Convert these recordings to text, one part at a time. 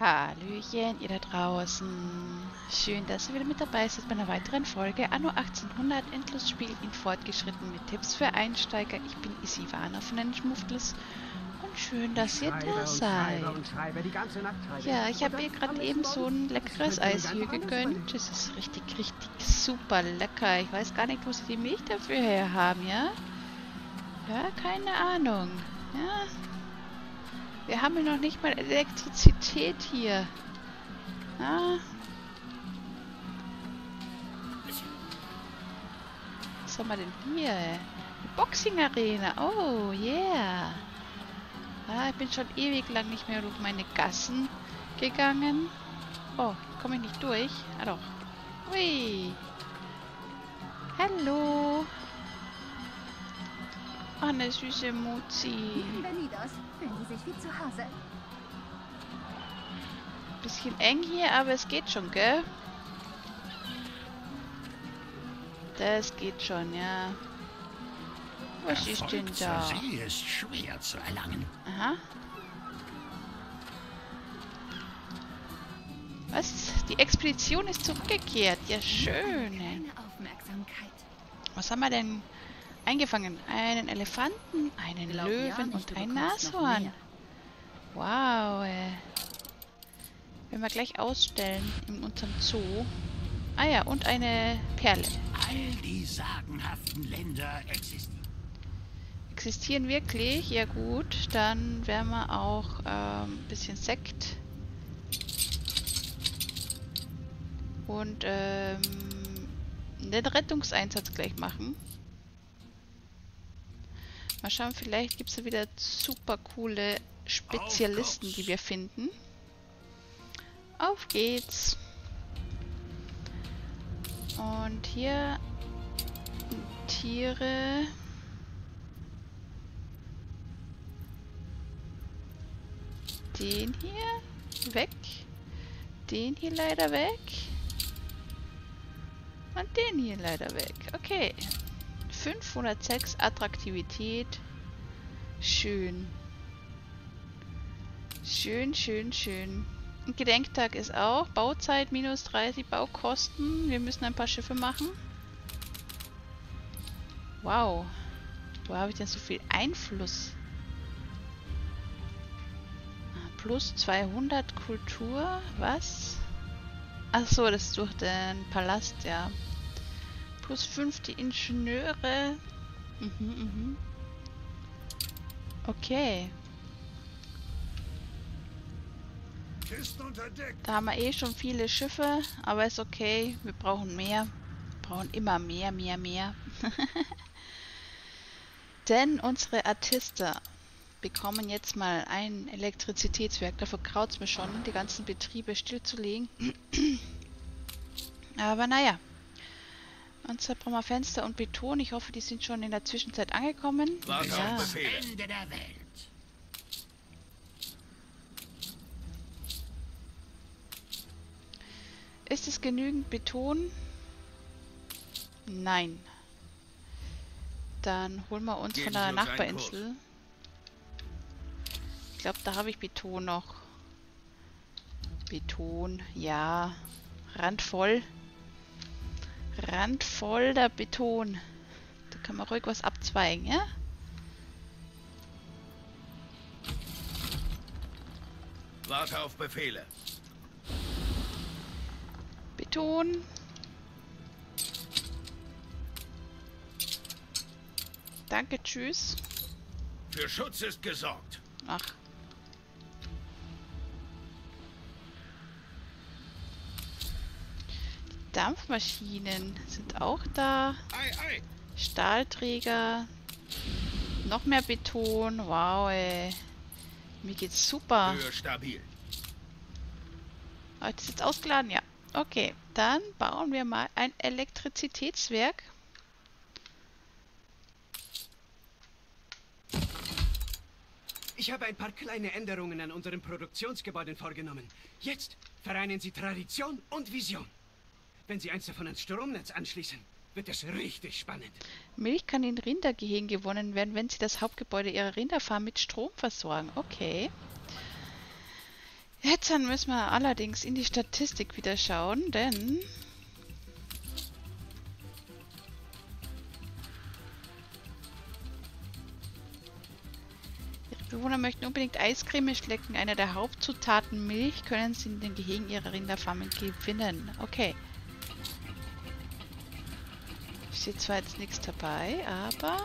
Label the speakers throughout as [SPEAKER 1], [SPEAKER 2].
[SPEAKER 1] Hallöchen, ihr da draußen. Schön, dass ihr wieder mit dabei seid bei einer weiteren Folge Anno 1800 Endlosspiel in fortgeschritten mit Tipps für Einsteiger. Ich bin Isivana von den Schmuftels und schön, dass ihr da seid. Ja, ich habe mir gerade eben so ein leckeres Eis hier gegönnt. Das ist richtig, richtig super lecker. Ich weiß gar nicht, wo sie die Milch dafür her haben, ja? Ja, keine Ahnung. Ja, wir haben ja noch nicht mal Elektrizität hier. Ah. Was haben wir denn hier? Die Boxing-Arena. Oh, yeah. Ah, ich bin schon ewig lang nicht mehr durch meine Gassen gegangen. Oh, komme ich nicht durch? Ah doch. Hui. Hallo. Ach, eine süße Muzi. Bisschen eng hier, aber es geht schon, gell? Das geht schon, ja. Was ist denn da?
[SPEAKER 2] See ist schwer zu erlangen.
[SPEAKER 1] Aha. Was? Die Expedition ist zurückgekehrt. Ja, schön. Was haben wir denn eingefangen? Einen Elefanten, einen Löwen und ein Nashorn. Wow. Äh. Werden wir gleich ausstellen in unserem Zoo. Ah ja, und eine Perle.
[SPEAKER 2] All die sagenhaften Länder existieren.
[SPEAKER 1] Existieren wirklich? Ja gut, dann werden wir auch ähm, ein bisschen Sekt. Und ähm, den Rettungseinsatz gleich machen. Mal schauen, vielleicht gibt es ja wieder super coole Spezialisten, die wir finden. Auf geht's. Und hier Tiere. Den hier weg. Den hier leider weg. Und den hier leider weg. Okay. 506 Attraktivität. Schön. Schön, schön, schön. Gedenktag ist auch. Bauzeit minus 30 Baukosten. Wir müssen ein paar Schiffe machen. Wow. Wo habe ich denn so viel Einfluss? Plus 200 Kultur. Was? Ach so, das ist durch den Palast, ja. Plus 5 die Ingenieure. Mhm, mhm. Okay. Da haben wir eh schon viele Schiffe, aber ist okay. Wir brauchen mehr. Wir brauchen immer mehr, mehr, mehr. Denn unsere Artista bekommen jetzt mal ein Elektrizitätswerk. Dafür kraut es mir schon, die ganzen Betriebe stillzulegen. aber naja. Und zwar brauchen wir Fenster und Beton. Ich hoffe, die sind schon in der Zwischenzeit angekommen.
[SPEAKER 2] Was
[SPEAKER 1] ja.
[SPEAKER 2] Ende der Welt.
[SPEAKER 1] Ist es genügend Beton? Nein. Dann holen wir uns
[SPEAKER 2] Geben
[SPEAKER 1] von der Nachbarinsel. Ich glaube, da habe ich Beton noch. Beton, ja. Randvoll. Randvoll der Beton. Da kann man ruhig was abzweigen, ja?
[SPEAKER 2] Warte auf Befehle.
[SPEAKER 1] Beton. Danke, tschüss.
[SPEAKER 2] Für Schutz ist gesorgt.
[SPEAKER 1] Ach. Dampfmaschinen sind auch da.
[SPEAKER 2] Ei, ei.
[SPEAKER 1] Stahlträger. Noch mehr Beton. Wow, ey. Mir geht's super.
[SPEAKER 2] Stabil.
[SPEAKER 1] Hat das jetzt ausgeladen? Ja. Okay, dann bauen wir mal ein Elektrizitätswerk.
[SPEAKER 3] Ich habe ein paar kleine Änderungen an unseren Produktionsgebäuden vorgenommen. Jetzt vereinen Sie Tradition und Vision. Wenn Sie eins davon ans Stromnetz anschließen, wird es richtig spannend.
[SPEAKER 1] Milch kann in Rindergehegen gewonnen werden, wenn sie das Hauptgebäude ihrer Rinderfarm mit Strom versorgen. Okay. Jetzt dann müssen wir allerdings in die Statistik wieder schauen, denn... Ihre Bewohner möchten unbedingt Eiscreme schlecken. Eine der Hauptzutaten Milch können sie in den Gehegen ihrer Rinderfarmen gewinnen. Okay. Steht zwar jetzt nichts dabei, aber...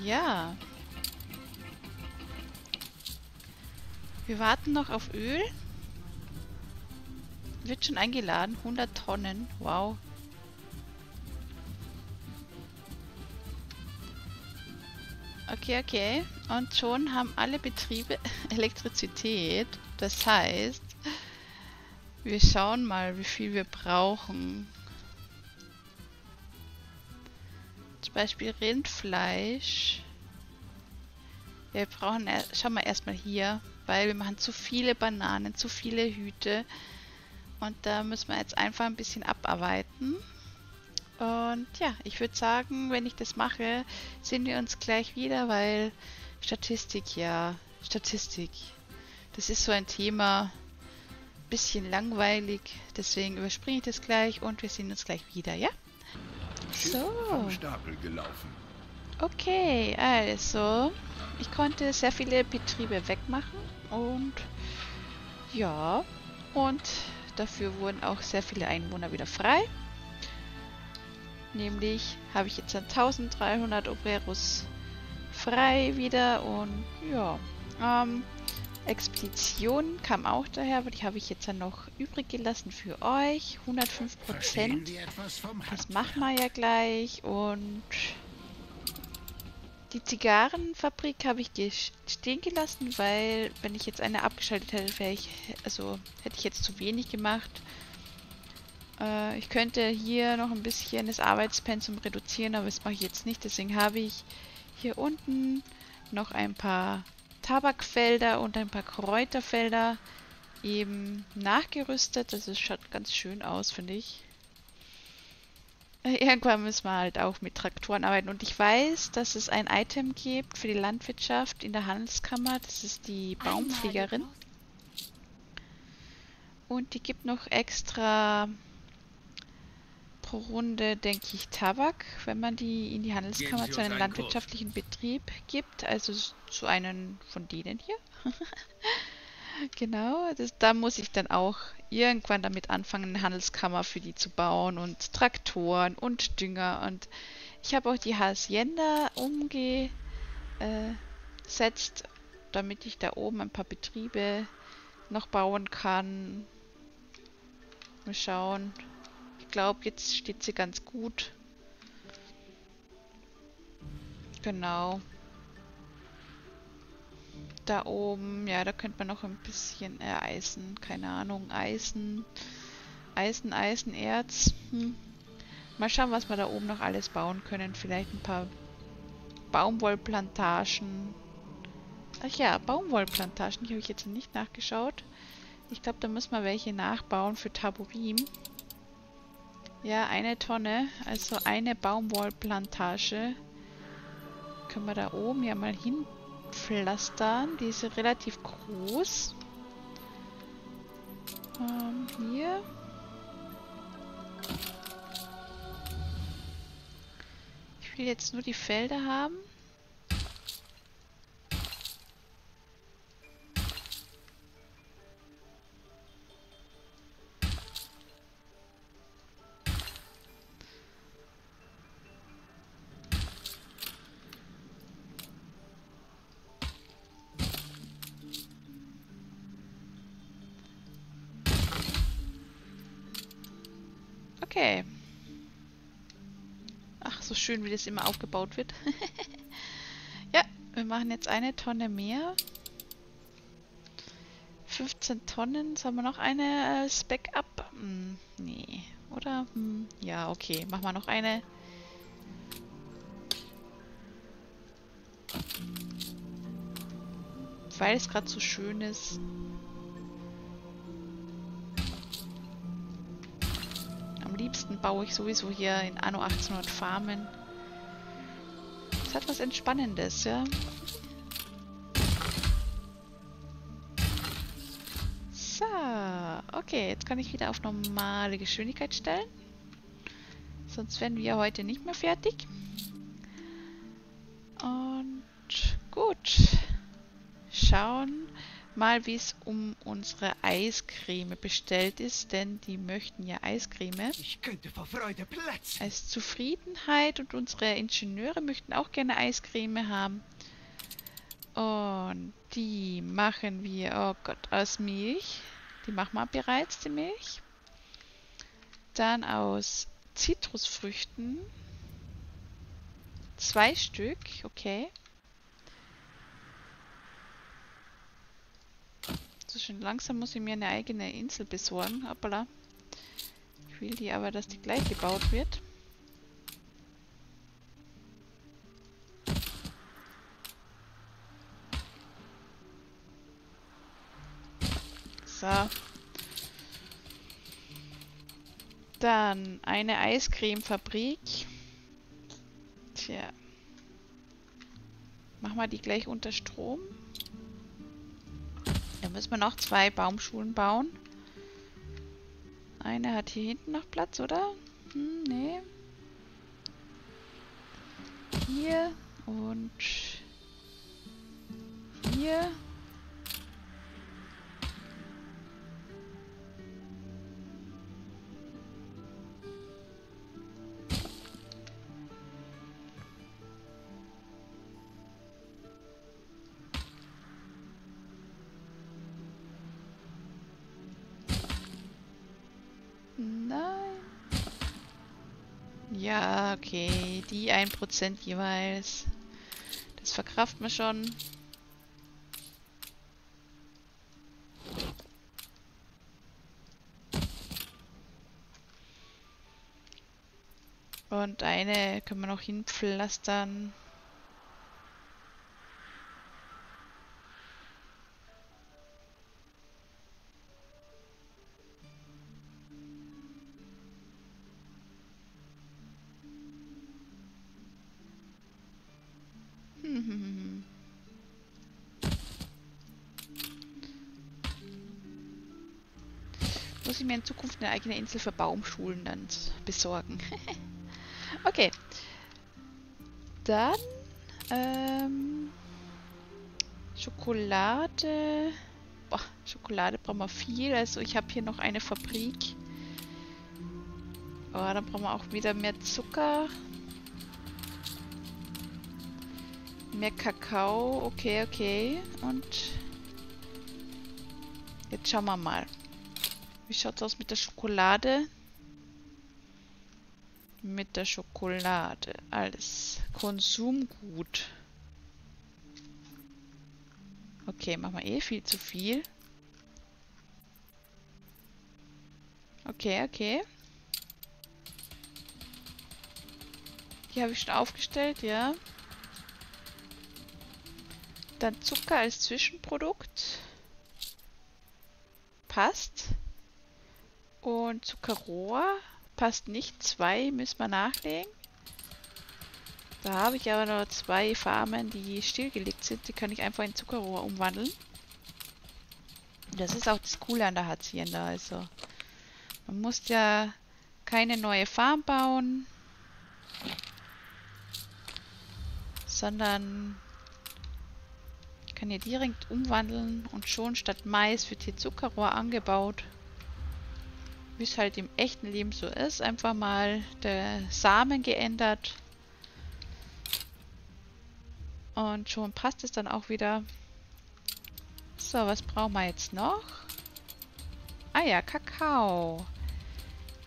[SPEAKER 1] Ja. Wir warten noch auf Öl. Wird schon eingeladen. 100 Tonnen. Wow. Okay, okay. Und schon haben alle Betriebe Elektrizität. Das heißt, wir schauen mal, wie viel wir brauchen. Beispiel Rindfleisch. Wir brauchen, schauen wir erstmal hier weil wir machen zu viele Bananen, zu viele Hüte. Und da müssen wir jetzt einfach ein bisschen abarbeiten. Und ja, ich würde sagen, wenn ich das mache, sehen wir uns gleich wieder, weil Statistik, ja, Statistik. Das ist so ein Thema, bisschen langweilig, deswegen überspringe ich das gleich und wir sehen uns gleich wieder, ja?
[SPEAKER 4] So. Vom Stapel gelaufen.
[SPEAKER 1] Okay, also, ich konnte sehr viele Betriebe wegmachen und ja, und dafür wurden auch sehr viele Einwohner wieder frei. Nämlich habe ich jetzt 1300 Obreros frei wieder und ja, ähm, Expedition kam auch daher, weil die habe ich jetzt dann noch übrig gelassen für euch. 105 Prozent. Das machen wir ja gleich und die Zigarrenfabrik habe ich stehen gelassen, weil wenn ich jetzt eine abgeschaltet hätte, wäre ich, also hätte ich jetzt zu wenig gemacht. Äh, ich könnte hier noch ein bisschen das Arbeitspensum reduzieren, aber das mache ich jetzt nicht. Deswegen habe ich hier unten noch ein paar Tabakfelder und ein paar Kräuterfelder eben nachgerüstet. Das ist, schaut ganz schön aus, finde ich. Irgendwann müssen wir halt auch mit Traktoren arbeiten. Und ich weiß, dass es ein Item gibt für die Landwirtschaft in der Handelskammer. Das ist die Baumfliegerin. Und die gibt noch extra pro Runde, denke ich, Tabak, wenn man die in die Handelskammer zu einem landwirtschaftlichen Betrieb gibt. Also zu einem von denen hier. Genau, das, da muss ich dann auch irgendwann damit anfangen, eine Handelskammer für die zu bauen und Traktoren und Dünger. Und ich habe auch die Hacienda umgesetzt, damit ich da oben ein paar Betriebe noch bauen kann. Mal schauen. Ich glaube, jetzt steht sie ganz gut. Genau da oben, ja, da könnte man noch ein bisschen äh, Eisen, keine Ahnung, Eisen, Eisen, Eisenerz. Hm. Mal schauen, was wir da oben noch alles bauen können. Vielleicht ein paar Baumwollplantagen. Ach ja, Baumwollplantagen, die habe ich jetzt nicht nachgeschaut. Ich glaube, da müssen wir welche nachbauen für Taburim. Ja, eine Tonne, also eine Baumwollplantage. Können wir da oben ja mal hin pflastern. Die ist relativ groß. Ähm, hier. Ich will jetzt nur die Felder haben. Okay. Ach, so schön, wie das immer aufgebaut wird. ja, wir machen jetzt eine Tonne mehr. 15 Tonnen. Sollen wir noch eine als Backup? Hm, nee. Oder? Hm, ja, okay. Machen wir noch eine. Weil es gerade so schön ist. liebsten baue ich sowieso hier in Anno 1800 Farmen. Das hat was Entspannendes, ja. So, okay, jetzt kann ich wieder auf normale Geschwindigkeit stellen. Sonst wären wir heute nicht mehr fertig. Und gut, schauen, mal, wie es um unsere Eiscreme bestellt ist, denn die möchten ja Eiscreme.
[SPEAKER 3] Ich könnte vor Freude platzen.
[SPEAKER 1] Als Zufriedenheit und unsere Ingenieure möchten auch gerne Eiscreme haben. Und die machen wir, oh Gott, aus Milch. Die machen wir bereits, die Milch. Dann aus Zitrusfrüchten. Zwei Stück, okay. So schön langsam muss ich mir eine eigene Insel besorgen. Hoppala. Ich will die aber, dass die gleich gebaut wird. So. Dann eine Eiscremefabrik. Tja. Machen wir die gleich unter Strom. Müssen wir noch zwei Baumschulen bauen. Eine hat hier hinten noch Platz, oder? Hm, nee. Hier und hier. Die 1% jeweils. Das verkraften wir schon. Und eine können wir noch hinpflastern. Muss ich mir in Zukunft eine eigene Insel für Baumschulen dann besorgen. okay. Dann ähm, Schokolade. Boah, Schokolade brauchen wir viel. Also ich habe hier noch eine Fabrik. Oh, dann brauchen wir auch wieder mehr Zucker. Mehr Kakao. Okay, okay. Und jetzt schauen wir mal. Wie schaut es aus mit der Schokolade? Mit der Schokolade. Alles. Konsumgut. Okay, machen wir eh viel zu viel. Okay, okay. Die habe ich schon aufgestellt, ja. Dann Zucker als Zwischenprodukt. Passt. Und Zuckerrohr passt nicht. Zwei müssen wir nachlegen. Da habe ich aber noch zwei Farmen, die stillgelegt sind. Die kann ich einfach in Zuckerrohr umwandeln. Das ist auch das Coole an der Hacienda. Also man muss ja keine neue Farm bauen, sondern kann hier direkt umwandeln und schon statt Mais wird hier Zuckerrohr angebaut. Wie es halt im echten Leben so ist. Einfach mal der Samen geändert. Und schon passt es dann auch wieder. So, was brauchen wir jetzt noch? Ah ja, Kakao.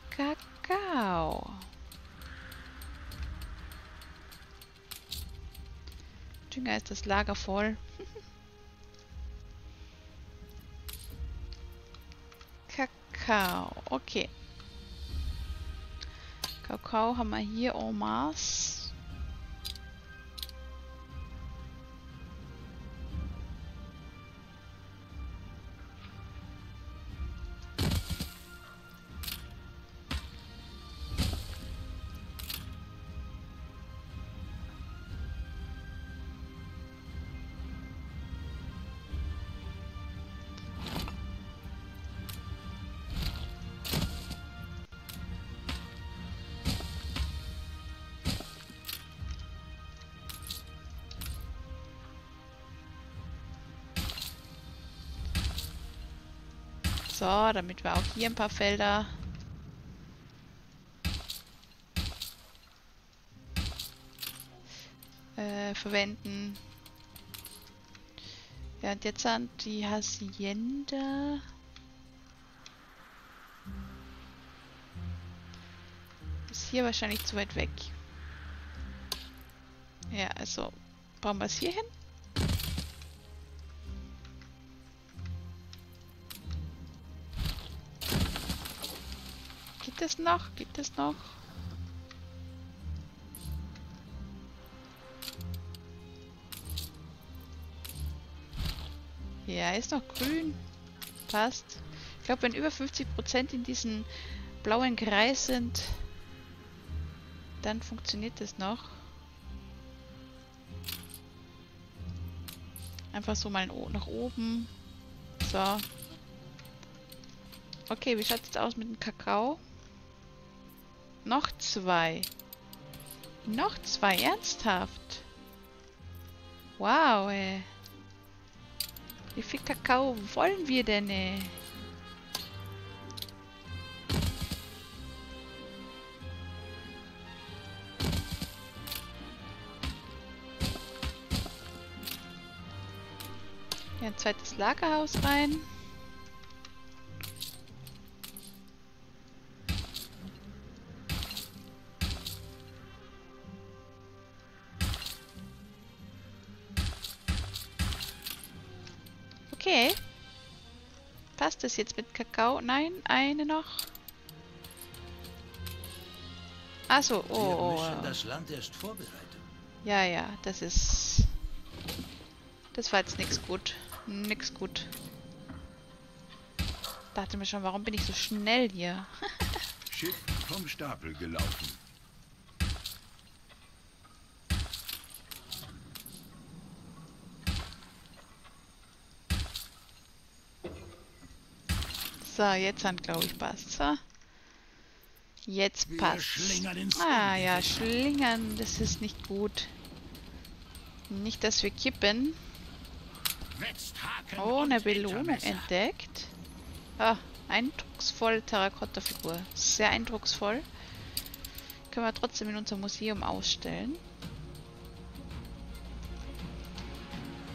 [SPEAKER 1] Kakao. Dünger ist das Lager voll. Kakao. Okay. Kakao haben wir hier en masse. So, damit wir auch hier ein paar Felder äh, verwenden. Ja, und jetzt an die Hacienda. Ist hier wahrscheinlich zu weit weg. Ja, also bauen wir es hier hin. Gibt es noch? Gibt es noch? Ja, ist noch grün. Passt. Ich glaube, wenn über 50% in diesem blauen Kreis sind, dann funktioniert das noch. Einfach so mal nach oben. So. Okay, wie schaut es aus mit dem Kakao? Noch zwei. Noch zwei, ernsthaft. Wow, ey. Wie viel Kakao wollen wir denn, ey? Ja, ein zweites Lagerhaus rein. Passt das jetzt mit Kakao? Nein, eine noch. Achso, oh,
[SPEAKER 2] Wir
[SPEAKER 1] oh.
[SPEAKER 2] müssen das Land erst vorbereiten.
[SPEAKER 1] Ja, ja, das ist... Das war jetzt nix gut. Nix gut. Dachte mir schon, warum bin ich so schnell hier?
[SPEAKER 4] Schiff vom Stapel gelaufen.
[SPEAKER 1] So, jetzt hat glaube ich passt. So. Jetzt passt. Ah ja, schlingern, das ist nicht gut. Nicht, dass wir kippen. Oh, eine Belohnung entdeckt. Ah, eindrucksvoll Terrakotta-Figur. Sehr eindrucksvoll. Können wir trotzdem in unserem Museum ausstellen.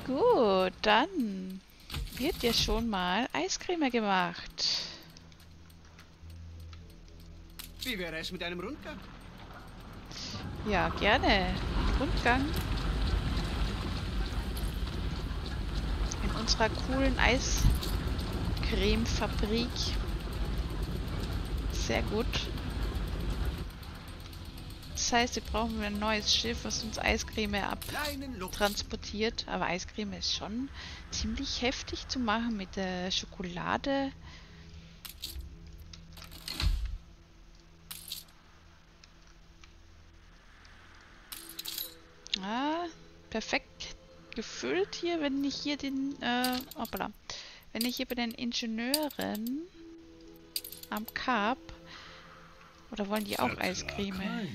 [SPEAKER 1] Gut, dann wird ja schon mal Eiscreme gemacht.
[SPEAKER 3] Wie wäre es mit einem Rundgang?
[SPEAKER 1] Ja, gerne. Rundgang. In unserer coolen Eiscremefabrik. Sehr gut. Das heißt, wir brauchen ein neues Schiff, was uns Eiscreme abtransportiert. Aber Eiscreme ist schon ziemlich heftig zu machen mit der Schokolade. Ah, perfekt gefüllt hier, wenn ich hier den, äh, hoppala. Wenn ich hier bei den Ingenieuren am Kap, oder wollen die auch Eiscreme?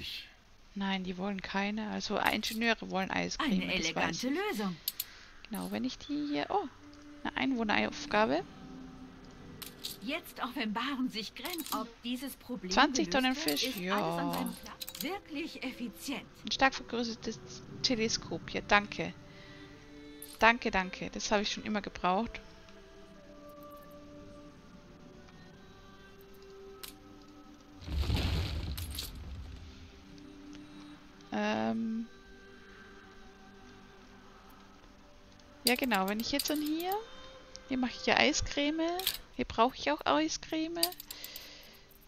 [SPEAKER 1] Nein, die wollen keine. Also Ingenieure wollen Eiscreme.
[SPEAKER 5] Eine elegante. Lösung.
[SPEAKER 1] Genau, wenn ich die hier... Oh, eine Einwohneraufgabe.
[SPEAKER 5] Jetzt offenbaren sich Grenzen. Ob dieses Problem
[SPEAKER 1] 20
[SPEAKER 5] gelöst
[SPEAKER 1] Tonnen Fisch,
[SPEAKER 5] ist
[SPEAKER 1] ja.
[SPEAKER 5] Wirklich effizient.
[SPEAKER 1] Ein stark vergrößertes Teleskop hier. Danke. Danke, danke. Das habe ich schon immer gebraucht. Ähm ja, genau. Wenn ich jetzt dann hier... Hier mache ich ja Eiscreme. Hier brauche ich auch Eiscreme.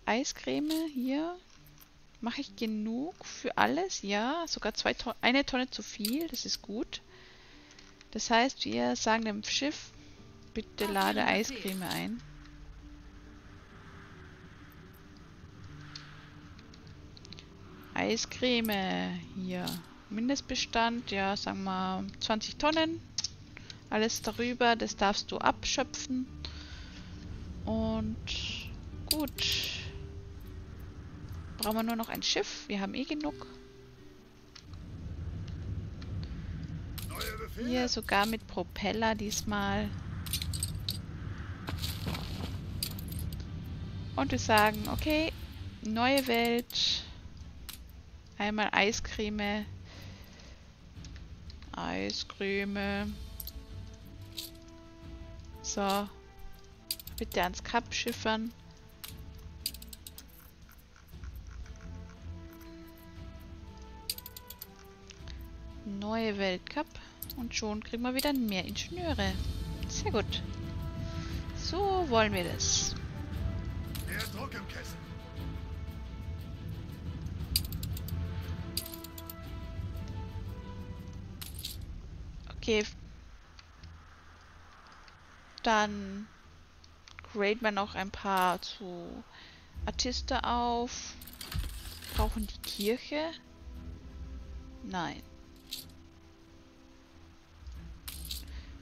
[SPEAKER 1] Eiscreme hier. Mache ich genug für alles? Ja, sogar zwei Ton eine Tonne zu viel. Das ist gut. Das heißt, wir sagen dem Schiff, bitte lade. Eiscreme ein. Eiscreme hier. Mindestbestand, ja, sagen wir 20 Tonnen. Alles darüber, das darfst du abschöpfen. Und gut. Brauchen wir nur noch ein Schiff. Wir haben eh genug. Hier sogar mit Propeller diesmal. Und wir sagen, okay, neue Welt. Einmal Eiscreme. Eiscreme. So. Bitte ans Kap schiffern. Neue Weltcup. Und schon kriegen wir wieder mehr Ingenieure. Sehr gut. So wollen wir das.
[SPEAKER 4] Mehr Druck im Kessel.
[SPEAKER 1] Okay. Dann graden wir noch ein paar zu Artista auf. Brauchen die Kirche? Nein.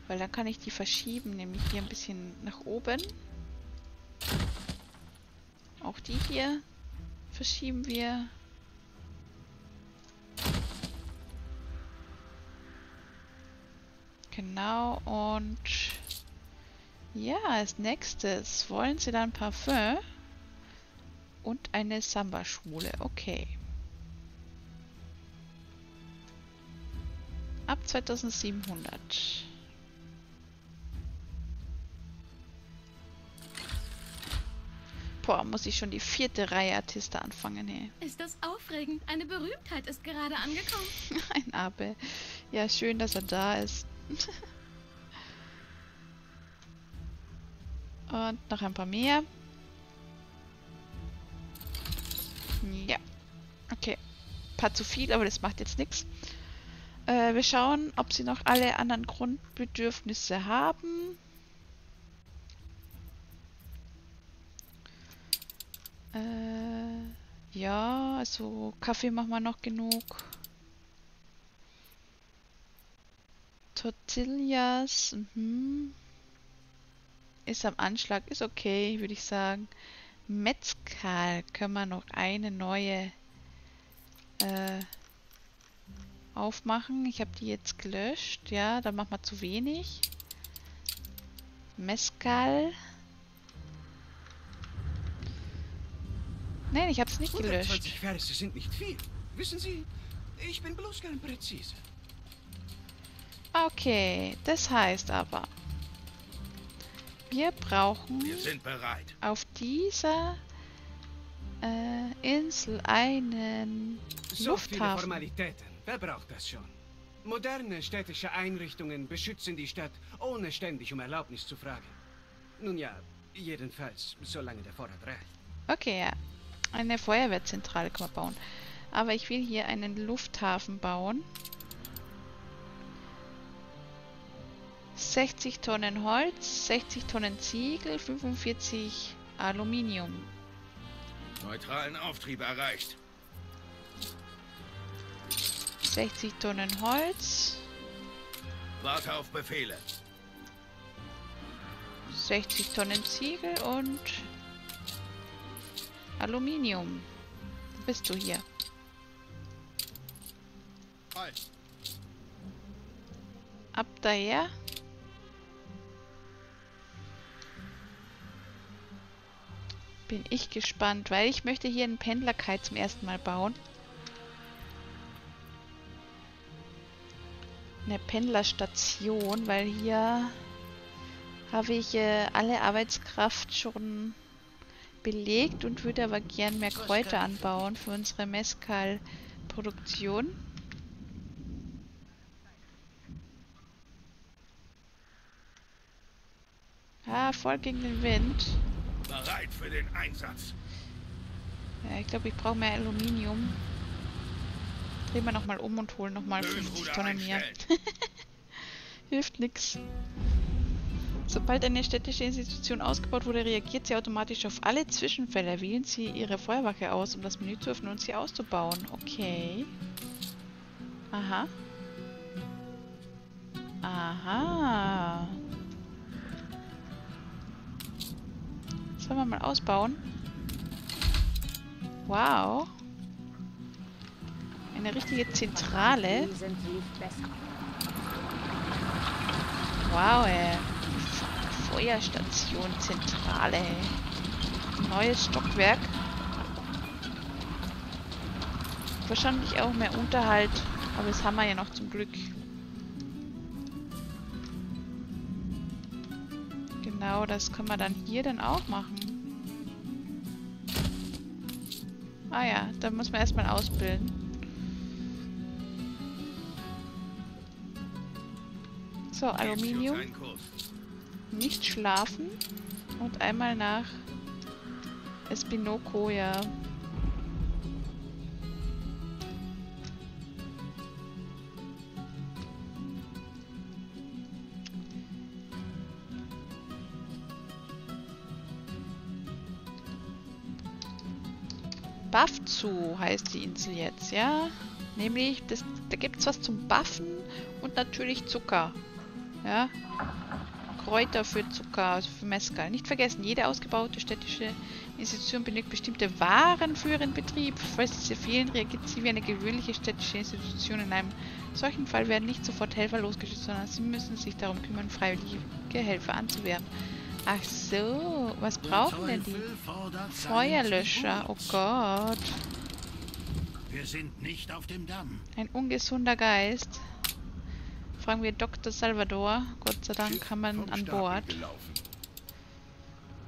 [SPEAKER 1] Weil dann kann ich die verschieben, nämlich hier ein bisschen nach oben. Auch die hier verschieben wir. Genau, und ja, als nächstes wollen sie dann Parfum und eine Samba-Schule. Okay. Ab 2700. Boah, muss ich schon die vierte Reihe Artista anfangen, hey.
[SPEAKER 6] Ist das aufregend? Eine Berühmtheit ist gerade angekommen.
[SPEAKER 1] Ein Abe. Ja, schön, dass er da ist. Und noch ein paar mehr. Ja. Okay. Ein paar zu viel, aber das macht jetzt nichts. Äh, wir schauen, ob sie noch alle anderen Grundbedürfnisse haben. Äh, ja, also Kaffee machen wir noch genug. Tortillas, mhm. Ist am Anschlag, ist okay, würde ich sagen. Metzgal können wir noch eine neue äh, aufmachen. Ich habe die jetzt gelöscht. Ja, dann machen wir zu wenig. Mezcal. Nein, ich habe es nicht gelöscht.
[SPEAKER 3] 120 Verse sind nicht viel. Wissen Sie, ich bin bloß gern präzise.
[SPEAKER 1] Okay, das heißt aber, wir brauchen
[SPEAKER 4] Wir sind bereit.
[SPEAKER 1] auf dieser äh, Insel einen
[SPEAKER 3] So viele
[SPEAKER 1] Lufthafen.
[SPEAKER 3] Formalitäten. Wer braucht das schon? Moderne städtische Einrichtungen beschützen die Stadt, ohne ständig um Erlaubnis zu fragen. Nun ja, jedenfalls, solange der Vorrat reicht.
[SPEAKER 1] Okay, ja. Eine Feuerwehrzentrale kann man bauen. Aber ich will hier einen Lufthafen bauen. 60 Tonnen Holz, 60 Tonnen Ziegel, 45 Aluminium.
[SPEAKER 4] Neutralen Auftrieb erreicht.
[SPEAKER 1] 60 Tonnen Holz,
[SPEAKER 4] Warte auf Befehle.
[SPEAKER 1] 60 Tonnen Ziegel und Aluminium. Bist du hier?
[SPEAKER 4] Halt.
[SPEAKER 1] Ab daher. Bin ich gespannt, weil ich möchte hier einen Pendlerkai zum ersten Mal bauen. Eine Pendlerstation, weil hier habe ich äh, alle Arbeitskraft schon belegt und würde aber gern mehr Kräuter anbauen für unsere Mezcal-Produktion. Ah, voll gegen den Wind.
[SPEAKER 4] Bereit für den Einsatz.
[SPEAKER 1] Ja, ich glaube, ich brauche mehr Aluminium. Drehen wir nochmal um und holen nochmal 50
[SPEAKER 4] Höhenruder
[SPEAKER 1] Tonnen mehr. Hilft nix. Sobald eine städtische Institution ausgebaut wurde, reagiert sie automatisch auf alle Zwischenfälle. Wählen Sie Ihre Feuerwache aus, um das Menü zu öffnen und sie auszubauen. Okay. Aha. Aha. Sollen wir mal ausbauen? Wow. Eine richtige Zentrale. Wow, ey. Feuerstation, Zentrale. Neues Stockwerk. Wahrscheinlich auch mehr Unterhalt, aber das haben wir ja noch zum Glück. Genau, das können wir dann hier dann auch machen. Ah ja, da muss man erstmal ausbilden. So, Aluminium. Nicht schlafen. Und einmal nach Espinoco, ja. Buff-zu heißt die Insel jetzt, ja? Nämlich, das, da gibt es was zum Buffen und natürlich Zucker. Ja? Kräuter für Zucker, also für Mescal. Nicht vergessen, jede ausgebaute städtische Institution benötigt bestimmte Waren für ihren Betrieb. Falls diese fehlen, reagiert sie wie eine gewöhnliche städtische Institution. In einem solchen Fall werden nicht sofort Helfer losgeschickt, sondern sie müssen sich darum kümmern, freiwillige Helfer anzuwerben. Ach so, was brauchen denn die? Feuerlöscher, oh. Gott.
[SPEAKER 2] Sind nicht auf dem Damm.
[SPEAKER 1] Ein ungesunder Geist. Fragen wir Dr. Salvador. Gott sei Dank ihn
[SPEAKER 4] Vom
[SPEAKER 1] an Bord.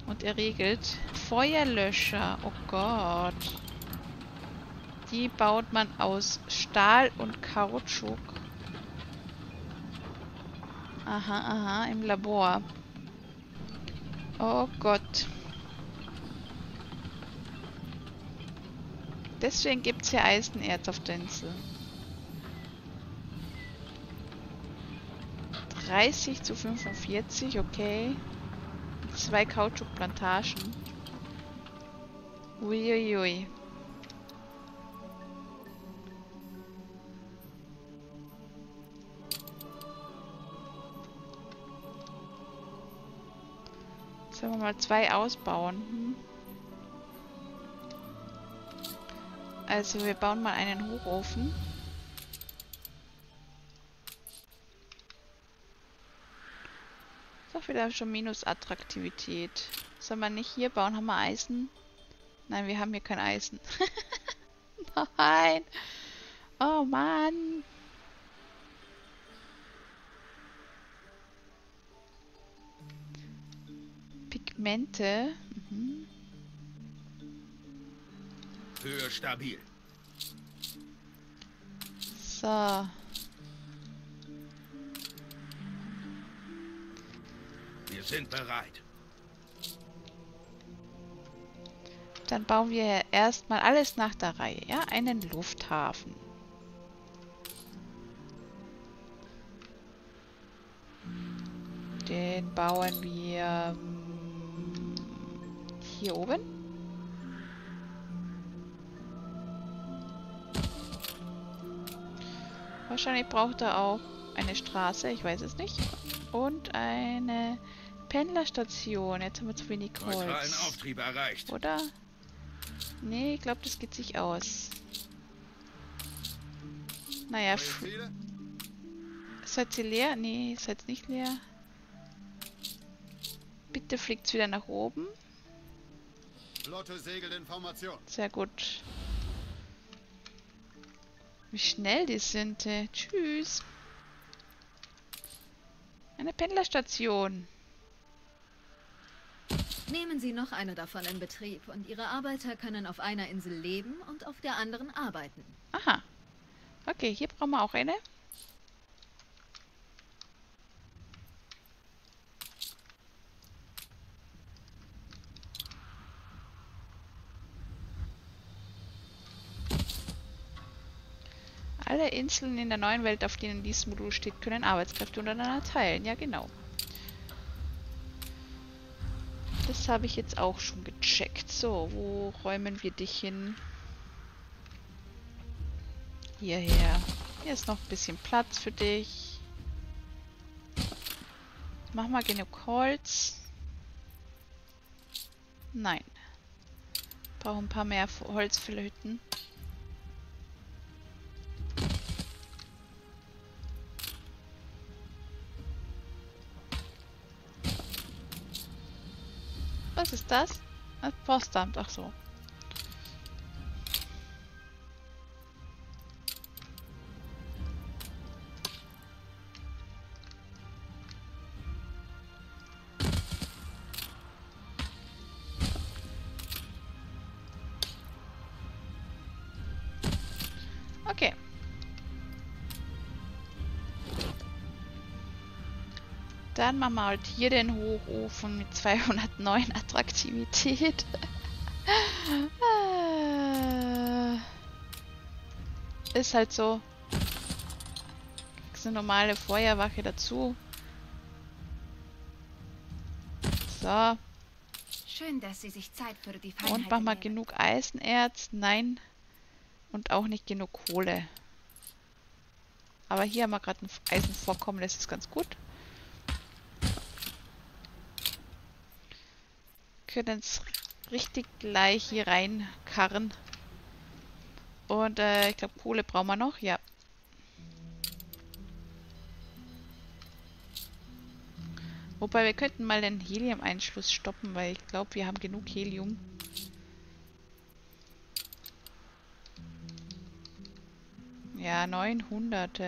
[SPEAKER 1] Und er regelt. Feuerlöscher. Oh Gott. Die baut man aus Stahl und Kautschuk. Aha, aha, im Labor. Oh Gott. Deswegen gibt es hier Eisenerz auf der Insel. 30 zu 45, okay. Zwei Kautschukplantagen. Uiuiui. Sollen wir mal zwei ausbauen? Hm? Also wir bauen mal einen Hochofen. Ist doch wieder schon Minus-Attraktivität. Soll man nicht hier bauen? Haben wir Eisen? Nein, wir haben hier kein Eisen. Nein! Oh Mann! Pigmente. Mhm.
[SPEAKER 4] Höhe stabil.
[SPEAKER 1] So.
[SPEAKER 4] Wir sind bereit.
[SPEAKER 1] Dann bauen wir erstmal alles nach der Reihe, ja? Einen Lufthafen. Den bauen wir mm, hier oben. Wahrscheinlich braucht er auch eine Straße, ich weiß es nicht. Und eine Pendlerstation. Jetzt haben wir zu wenig Holz. Oder? Nee, ich glaube, das geht sich aus. Naja, seid ihr leer? Nee, seid nicht leer. Bitte fliegt's wieder nach oben. Sehr gut. Wie schnell die sind. Äh. Tschüss. Eine Pendlerstation.
[SPEAKER 7] Nehmen Sie noch eine davon in Betrieb und Ihre Arbeiter können auf einer Insel leben und auf der anderen arbeiten.
[SPEAKER 1] Aha. Okay, hier brauchen wir auch eine. Alle Inseln in der neuen Welt, auf denen dieses Modul steht, können Arbeitskräfte untereinander teilen. Ja, genau. Das habe ich jetzt auch schon gecheckt. So, wo räumen wir dich hin? Hierher. Hier ist noch ein bisschen Platz für dich. Mach mal genug Holz. Nein. Brauche ein paar mehr F- Was ist das? Das Postamt, ach so. Dann machen wir halt hier den Hochofen mit 209 Attraktivität. Ist halt so. Kriegst eine normale Feuerwache dazu. So.
[SPEAKER 5] Schön, dass Sie sich Zeit für die Feinheit
[SPEAKER 1] Und machen wir genug Eisenerz? Nein. Und auch nicht genug Kohle. Aber hier haben wir gerade ein Eisenvorkommen, das ist ganz gut. Können es richtig gleich hier reinkarren. Und äh, ich glaube, Kohle brauchen wir noch. Ja. Wobei wir könnten mal den Helium-Einschluss stoppen, weil ich glaube, wir haben genug Helium. Ja, 900.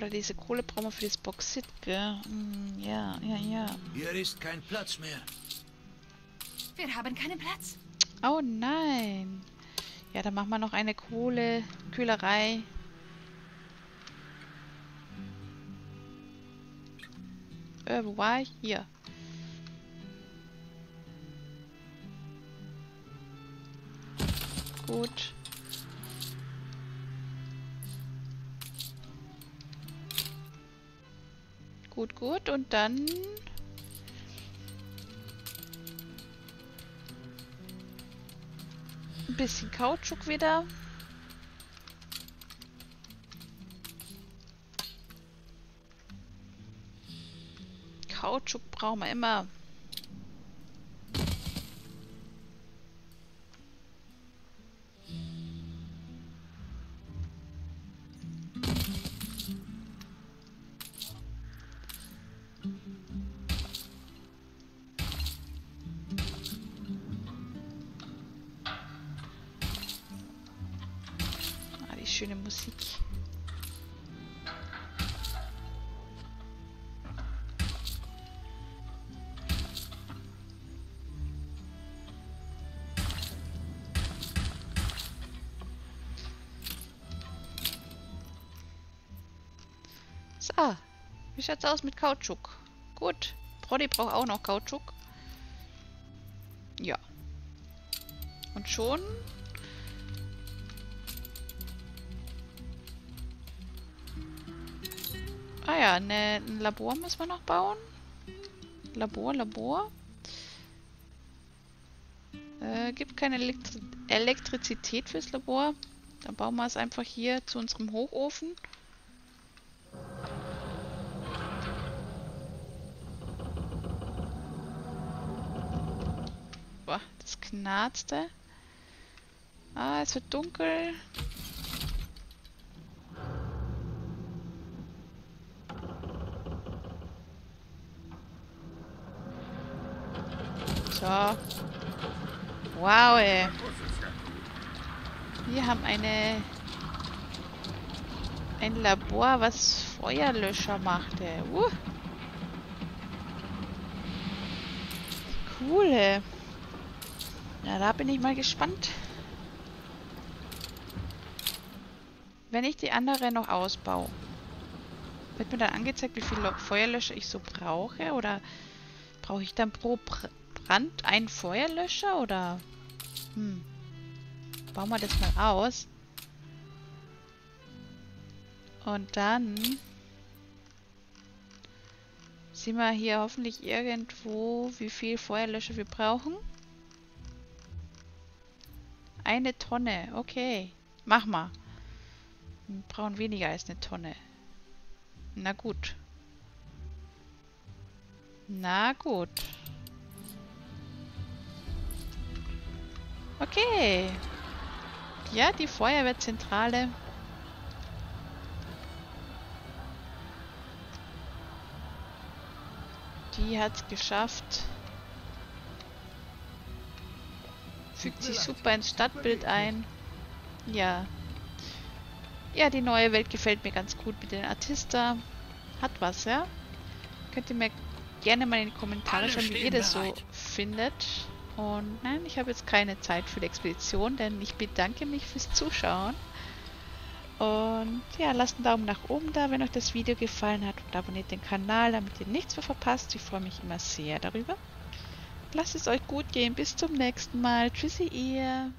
[SPEAKER 1] Oder diese Kohle brauchen wir für das Bauxit, gell? Hm, ja, ja, ja.
[SPEAKER 2] Hier ist kein Platz mehr.
[SPEAKER 5] Wir haben keinen Platz.
[SPEAKER 1] Oh nein. Ja, dann machen wir noch eine Kohlekühlerei. Äh, wo war ich? Hier. Gut. Gut, gut. Und dann... Ein bisschen Kautschuk wieder. Kautschuk brauchen wir immer. Schaut's aus mit Kautschuk? Gut, Brody braucht auch noch Kautschuk. Ja. Und schon Ah ja, ne, ein Labor müssen wir noch bauen. Labor, Labor. Äh, gibt keine Elektri Elektrizität fürs Labor. Dann bauen wir es einfach hier zu unserem Hochofen. Boah, das knarzte. Ah, es wird dunkel. So. Wow, ey. Wir haben eine... Ein Labor, was Feuerlöscher macht, ey. Uh. Cool, ey. Na, da bin ich mal gespannt. Wenn ich die andere noch ausbaue, wird mir dann angezeigt, wie viele Feuerlöscher ich so brauche? Oder brauche ich dann pro Br Brand einen Feuerlöscher? Oder... Hm. Bauen wir das mal aus. Und dann... Sehen wir hier hoffentlich irgendwo, wie viel Feuerlöscher wir brauchen. Eine Tonne, okay. Mach mal. Wir brauchen weniger als eine Tonne. Na gut. Na gut. Okay. Ja, die Feuerwehrzentrale. Die hat's geschafft. Fügt sich super ins Stadtbild ein. Ja. Ja, die neue Welt gefällt mir ganz gut mit den Artista. Hat was, ja? Könnt ihr mir gerne mal in die Kommentare schreiben, wie ihr das so findet. Und nein, ich habe jetzt keine Zeit für die Expedition, denn ich bedanke mich fürs Zuschauen. Und ja, lasst einen Daumen nach oben da, wenn euch das Video gefallen hat und abonniert den Kanal, damit ihr nichts mehr verpasst. Ich freue mich immer sehr darüber. Lasst es euch gut gehen. Bis zum nächsten Mal. Tschüssi ihr.